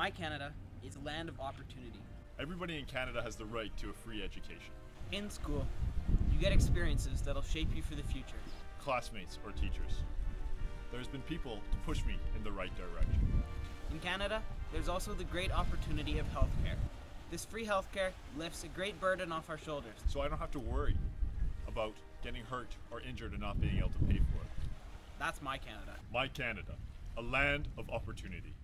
My Canada is a land of opportunity. Everybody in Canada has the right to a free education. In school, you get experiences that'll shape you for the future. Classmates or teachers. There's been people to push me in the right direction. In Canada, there's also the great opportunity of healthcare. This free healthcare lifts a great burden off our shoulders. So I don't have to worry about getting hurt or injured and not being able to pay for it. That's my Canada. My Canada, a land of opportunity.